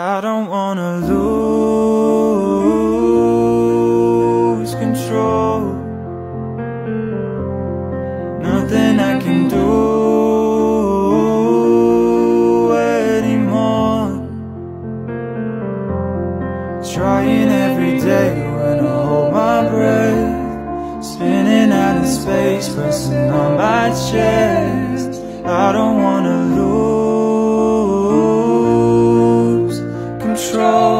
I don't wanna lose control. Nothing I can do anymore. Trying every day when I hold my breath. Spinning out of space, pressing on my chest control.